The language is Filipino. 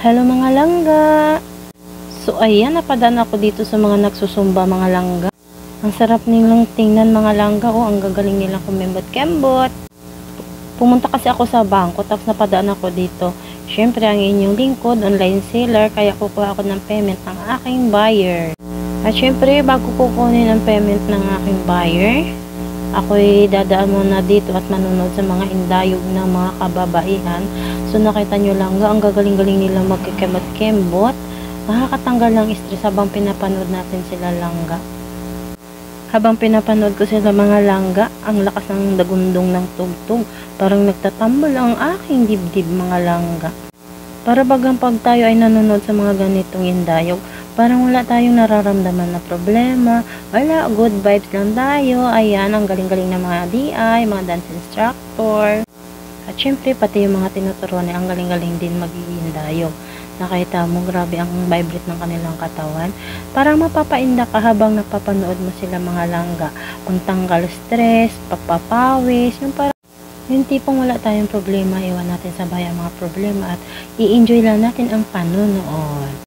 Hello mga langga! So ayan, napadaan ako dito sa mga nagsusumba mga langga. Ang sarap nilang tingnan mga langga. Oh, ang gagaling nilang kumembot-kembot. Pumunta kasi ako sa bangko tapos napadaan ako dito. Siyempre, ang inyong lingkod, online seller, kaya kukuha ako ng payment ng aking buyer. At syempre, bago kukunin ang payment ng aking buyer, ako'y dadaan muna dito at manunod sa mga indayog ng mga kababaihan. So nakita nyo lang, ang gagaling-galing nila magkikemot-kembot. Nakakatanggal ng stress habang pinapanood natin sila langga. Habang pinapanood ko sila mga langga, ang lakas ng dagundong ng tugtog. Parang nagtatambol ang aking dibdib mga langga. Para bagang pag tayo ay nanonood sa mga ganitong indayog, parang wala tayong nararamdaman na problema. Wala, good vibes lang tayo. Ayan, ang galing-galing ng mga DI, mga dance instructor. At syempre, pati yung mga tinuturuan ay ang galing-galing din mag-iindayog. Nakita mo, grabe ang vibrate ng kanilang katawan. Parang mapapainda ka habang napapanood mo sila mga langga. Pangtanggal stress, papapawis, yung parang yung tipong wala tayong problema, iwan natin sa bayan mga problema at i-enjoy lang natin ang panonood.